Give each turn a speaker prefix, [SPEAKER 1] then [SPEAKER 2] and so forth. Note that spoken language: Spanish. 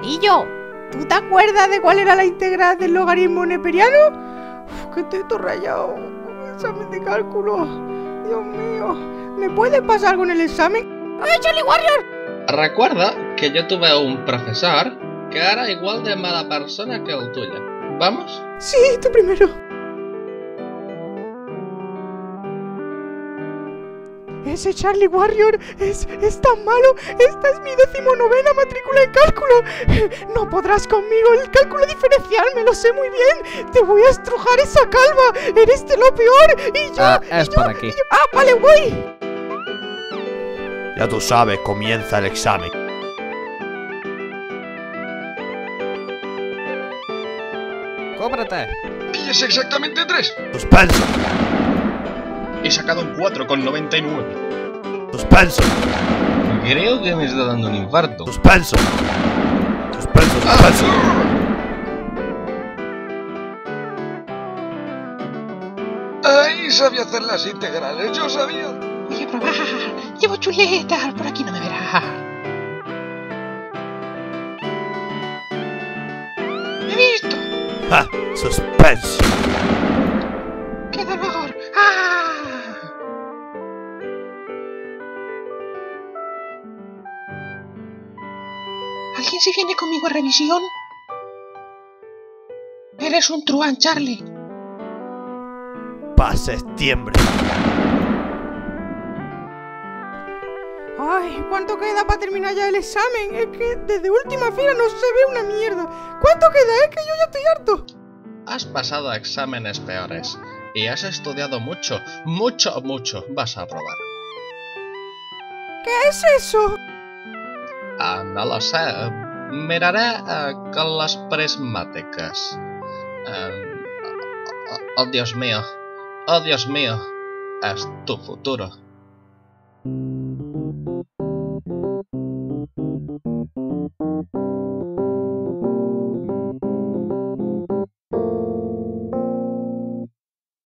[SPEAKER 1] Pillo, ¿tú te acuerdas de cuál era la integral del logaritmo neperiano? Uf, que estoy todo rayado. Examen de cálculo. Dios mío. ¿Me puedes pasar con el examen? ¡Ay, Charlie Warrior!
[SPEAKER 2] Recuerda que yo tuve un profesor que era igual de mala persona que el tuyo. ¿Vamos?
[SPEAKER 1] Sí, tú primero. Ese Charlie Warrior es, es tan malo. Esta es mi decimonovena matrícula en cálculo. No podrás conmigo. El cálculo diferencial me lo sé muy bien. Te voy a estrujar esa calva. Eres de lo peor. Y yo.
[SPEAKER 3] Ah,
[SPEAKER 1] y
[SPEAKER 3] es
[SPEAKER 1] yo-
[SPEAKER 3] por aquí.
[SPEAKER 1] y yo- Ah, vale, voy.
[SPEAKER 4] Ya tú sabes, comienza el examen.
[SPEAKER 3] ¡Cóbrate!
[SPEAKER 5] Y es exactamente 3.
[SPEAKER 4] Suspenso,
[SPEAKER 5] He sacado un 4,99.
[SPEAKER 4] suspenso,
[SPEAKER 2] Creo que me está dando un infarto.
[SPEAKER 4] suspenso. Suspenso, suspenso.
[SPEAKER 5] ¡Ay! Sabía hacer las integrales, yo sabía.
[SPEAKER 1] Voy a probar. Llevo chuletas. Por aquí no me verás. ¡Me he visto!
[SPEAKER 4] Ja, suspenso.
[SPEAKER 1] ¿Alguien se viene conmigo a revisión? Eres un truán, Charlie.
[SPEAKER 4] Pa' septiembre.
[SPEAKER 1] Ay, ¿cuánto queda para terminar ya el examen? Es que desde última fila no se ve una mierda. ¿Cuánto queda? Es que yo ya estoy harto.
[SPEAKER 2] Has pasado exámenes peores y has estudiado mucho, mucho, mucho. Vas a aprobar.
[SPEAKER 1] ¿Qué es eso?
[SPEAKER 2] Lo sé. Miraré eh, con las prismáticas. Eh, oh, oh, Dios mío. Oh, Dios mío. Es tu futuro.